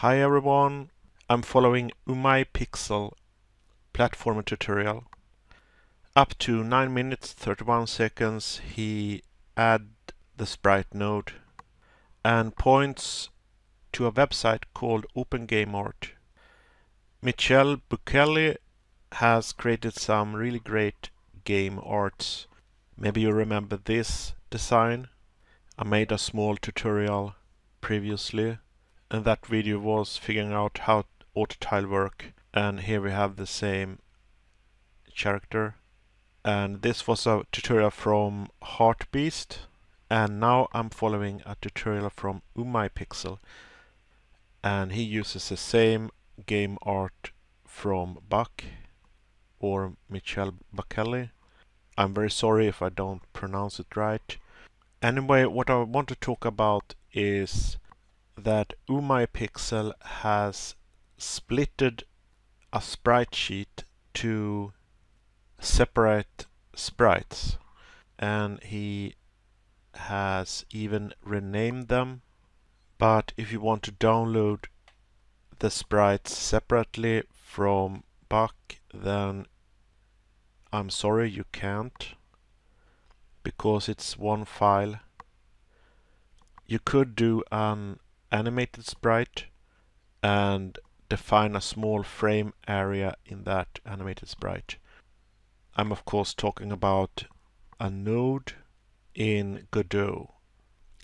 Hi everyone, I'm following UmaiPixel platformer tutorial. Up to 9 minutes 31 seconds he add the sprite node and points to a website called OpenGameArt. Michel Bucelli has created some really great game arts. Maybe you remember this design. I made a small tutorial previously that video was figuring out how autotile work and here we have the same character and this was a tutorial from Heartbeast and now I'm following a tutorial from UmaiPixel and he uses the same game art from Buck or Michel Bucelli. I'm very sorry if I don't pronounce it right. Anyway, what I want to talk about is that UmaiPixel has splitted a sprite sheet to separate sprites. And he has even renamed them. But if you want to download the sprites separately from Buck then I'm sorry you can't. Because it's one file. You could do an animated sprite and define a small frame area in that animated sprite. I'm of course talking about a node in Godot.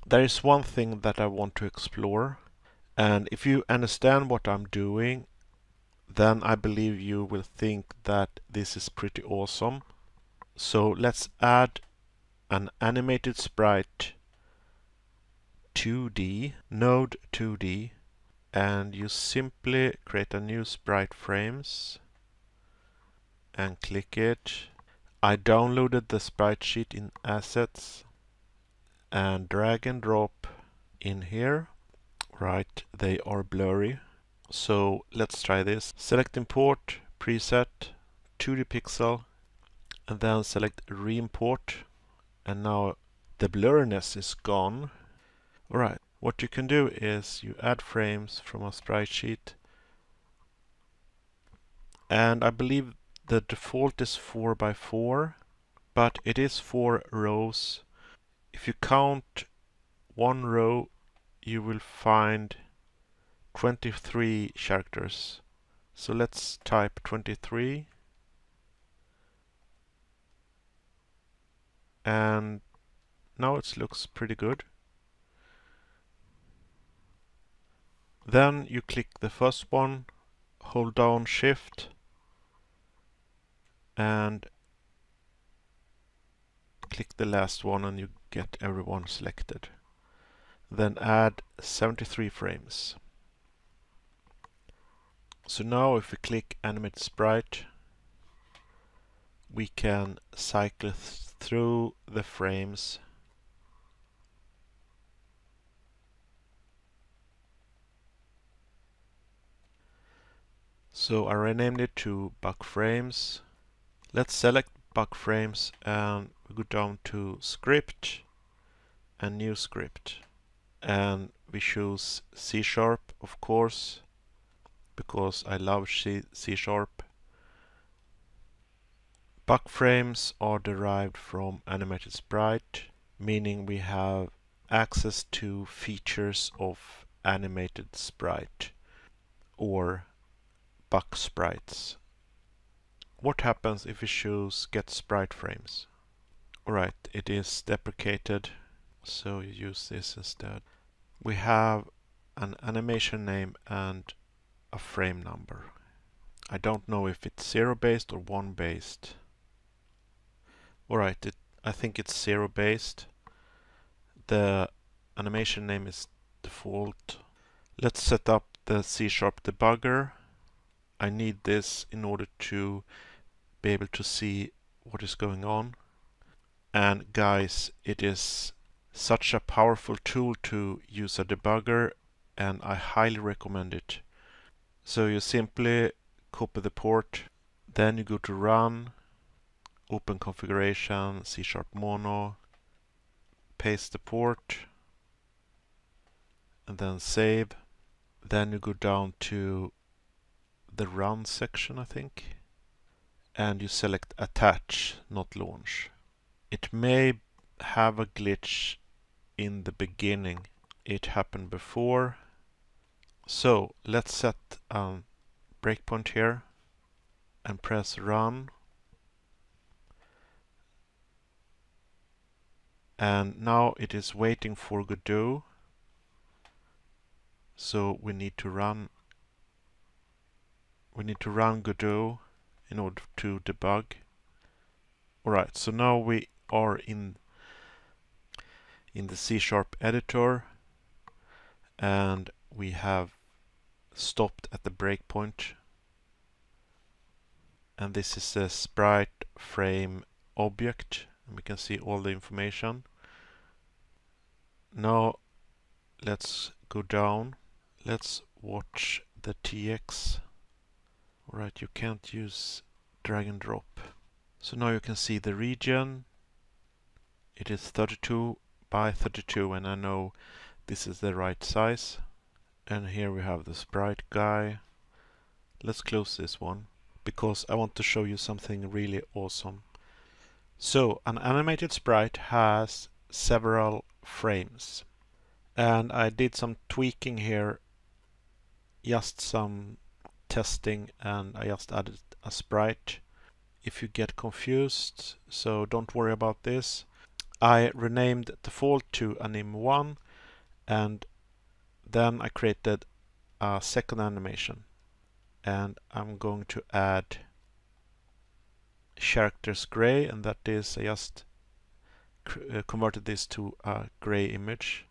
There is one thing that I want to explore and if you understand what I'm doing then I believe you will think that this is pretty awesome. So let's add an animated sprite 2D, node 2D, and you simply create a new sprite frames and click it. I downloaded the sprite sheet in assets and drag and drop in here. Right, they are blurry. So let's try this. Select import, preset, 2D pixel, and then select re-import. And now the blurriness is gone. Alright, what you can do is you add frames from a sprite sheet. And I believe the default is 4 by 4 but it is 4 rows. If you count one row, you will find 23 characters. So let's type 23 and now it looks pretty good. Then you click the first one, hold down shift and click the last one and you get everyone selected. Then add 73 frames. So now if we click animate sprite we can cycle th through the frames So I renamed it to Buck Frames. Let's select Buck Frames and we go down to Script and New Script. And we choose C Sharp, of course, because I love C, C Sharp. Buck frames are derived from animated sprite, meaning we have access to features of animated sprite or buck sprites. What happens if we choose get sprite frames? Alright, it is deprecated, so you use this instead. We have an animation name and a frame number. I don't know if it's zero based or one based. Alright, I think it's zero based. The animation name is default. Let's set up the C Sharp debugger I need this in order to be able to see what is going on. And guys, it is such a powerful tool to use a debugger and I highly recommend it. So you simply copy the port, then you go to run, open configuration, C sharp mono, paste the port, and then save. Then you go down to the run section, I think, and you select attach, not launch. It may have a glitch in the beginning. It happened before. So let's set a breakpoint here and press run. And now it is waiting for Godot. So we need to run we need to run Godot in order to debug. Alright, so now we are in in the C Sharp editor and we have stopped at the breakpoint and this is a sprite frame object and we can see all the information. Now let's go down. Let's watch the TX. Alright, you can't use drag and drop. So now you can see the region. It is 32 by 32 and I know this is the right size. And here we have the sprite guy. Let's close this one because I want to show you something really awesome. So an animated sprite has several frames and I did some tweaking here just some testing and I just added a sprite. If you get confused so don't worry about this. I renamed default to anim1 and then I created a second animation. And I'm going to add characters gray and that is I just uh, converted this to a gray image.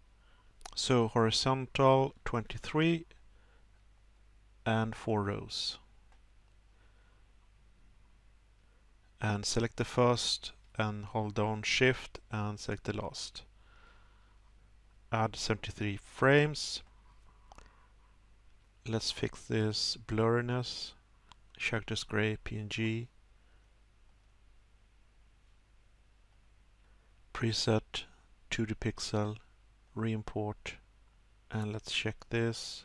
So horizontal 23 and 4 rows and select the first and hold down shift and select the last. Add 73 frames. Let's fix this blurriness. Characters gray PNG. Preset 2D pixel. Reimport. And let's check this.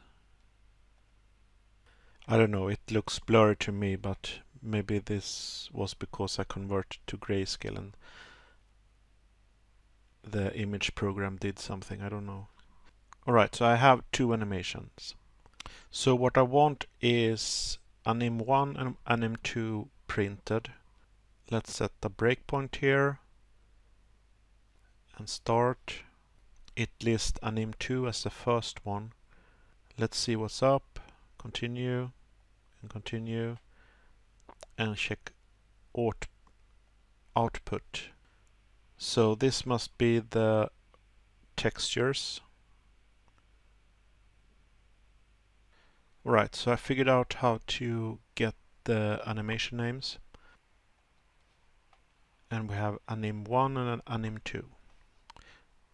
I don't know, it looks blurry to me, but maybe this was because I converted to grayscale and the image program did something, I don't know. Alright, so I have two animations. So what I want is anim1 and anim2 printed. Let's set the breakpoint here and start. It lists anim2 as the first one. Let's see what's up. Continue and continue and check out output. So this must be the textures. Right, so I figured out how to get the animation names. And we have anim1 and an anim2.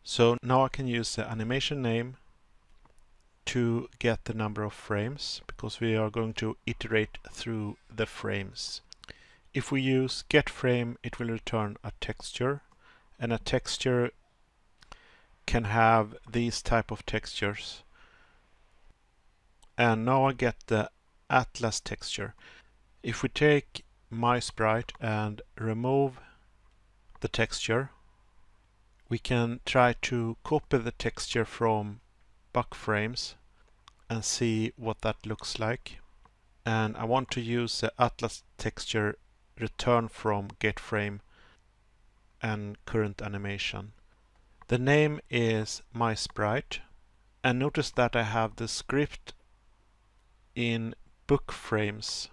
So now I can use the animation name to get the number of frames because we are going to iterate through the frames. If we use get frame it will return a texture and a texture can have these type of textures and now I get the atlas texture. If we take my sprite and remove the texture we can try to copy the texture from buck frames and see what that looks like. And I want to use the Atlas texture return from get frame and current animation. The name is my sprite and notice that I have the script in book frames.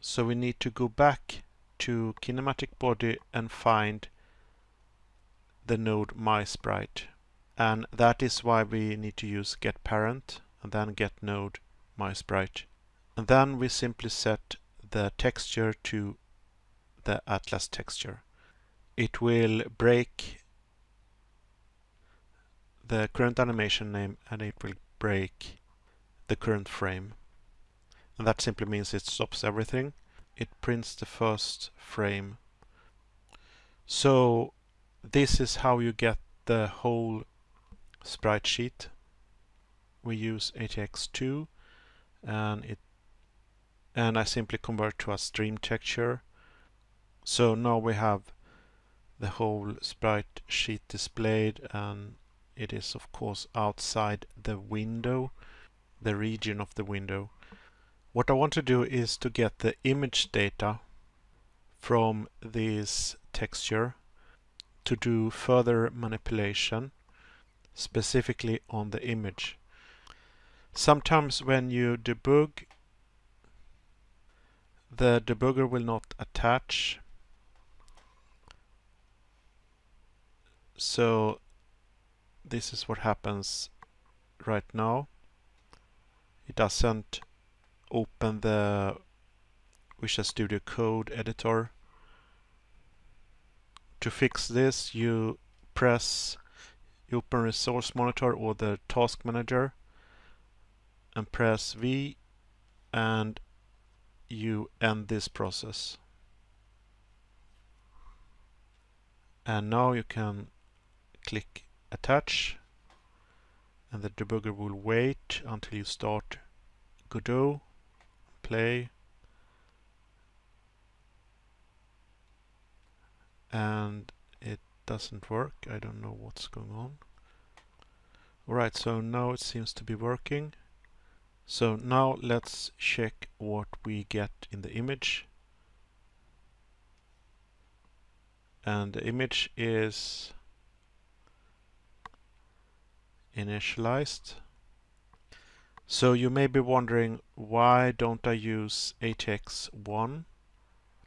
So we need to go back to kinematic body and find the node my sprite and that is why we need to use get parent and then get node my sprite. And then we simply set the texture to the atlas texture. It will break the current animation name and it will break the current frame. And that simply means it stops everything. It prints the first frame. So this is how you get the whole sprite sheet. we use ATX2 and it and I simply convert to a stream texture. So now we have the whole sprite sheet displayed and it is of course outside the window, the region of the window. What I want to do is to get the image data from this texture to do further manipulation specifically on the image. Sometimes when you debug the debugger will not attach. So this is what happens right now. It doesn't open the Visual Studio Code editor. To fix this you press open resource monitor or the task manager and press V and you end this process. And now you can click attach and the debugger will wait until you start Godot, play and doesn't work. I don't know what's going on. Alright, so now it seems to be working. So now let's check what we get in the image. And the image is initialized. So you may be wondering why don't I use ATX1?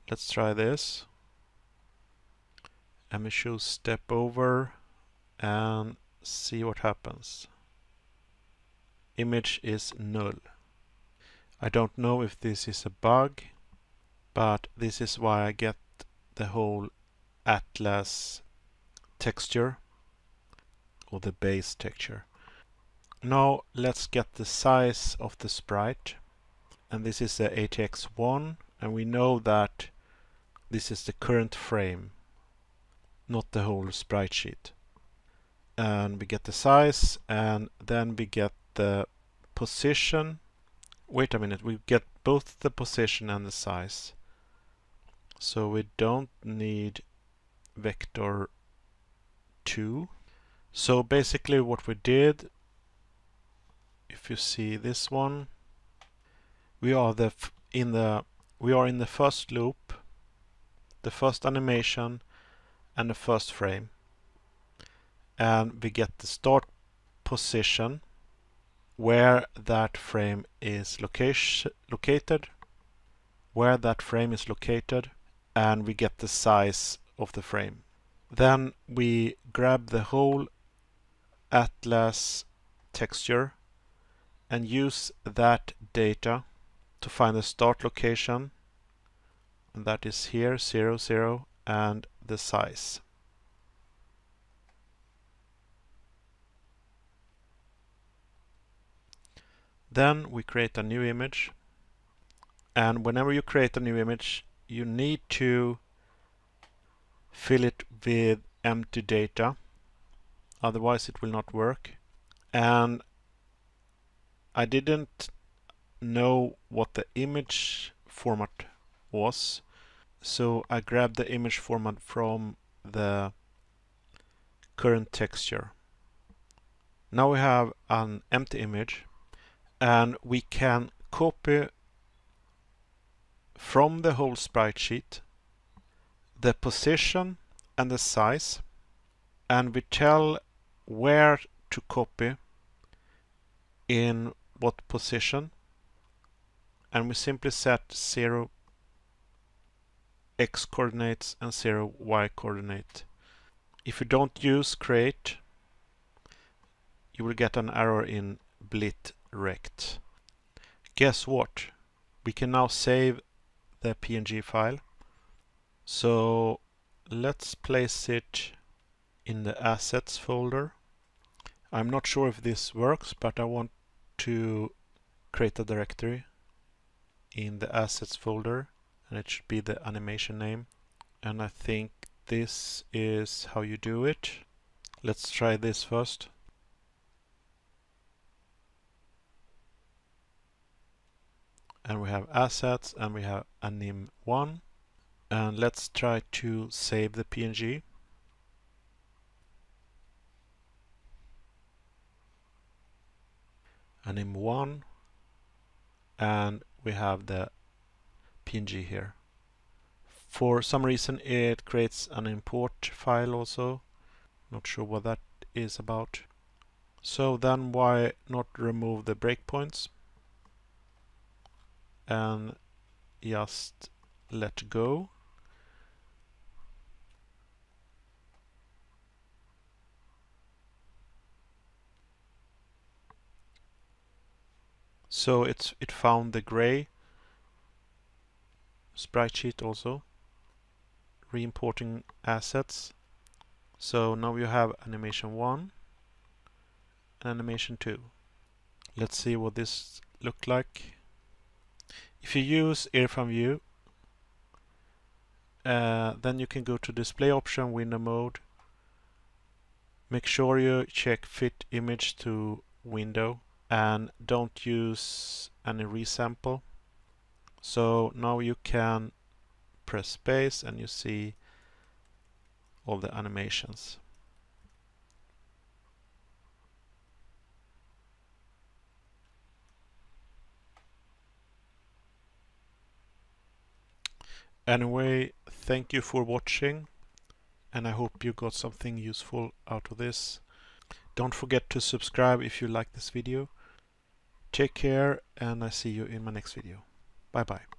Let's try this. Should step over and see what happens image is null. I don't know if this is a bug, but this is why I get the whole atlas texture or the base texture. Now let's get the size of the sprite and this is the ATX1 and we know that this is the current frame not the whole sprite sheet and we get the size and then we get the position. Wait a minute, we get both the position and the size. So we don't need vector 2. So basically what we did, if you see this one, we are the in the we are in the first loop, the first animation and the first frame. And we get the start position where that frame is location, located, where that frame is located, and we get the size of the frame. Then we grab the whole atlas texture and use that data to find the start location and that is here 0 0 and the size. Then we create a new image. And whenever you create a new image, you need to fill it with empty data. Otherwise it will not work. And I didn't know what the image format was. So I grab the image format from the current texture. Now we have an empty image and we can copy from the whole sprite sheet the position and the size and we tell where to copy in what position and we simply set 0 x coordinates and 0 y coordinate. If you don't use create you will get an error in blit rect. Guess what? We can now save the PNG file. So let's place it in the assets folder. I'm not sure if this works, but I want to create a directory in the assets folder and it should be the animation name. And I think this is how you do it. Let's try this first. And we have assets and we have anim1. And let's try to save the PNG. anim1 and we have the PNG here. For some reason it creates an import file also. Not sure what that is about. So then why not remove the breakpoints and just let go. So it's it found the gray sprite sheet also re-importing assets. So now you have animation 1 and animation 2 let's see what this looked like. If you use IrfanView uh, then you can go to display option window mode. Make sure you check fit image to window and don't use any resample so now you can press space and you see all the animations. Anyway, thank you for watching and I hope you got something useful out of this. Don't forget to subscribe if you like this video. Take care and I see you in my next video. Bye bye.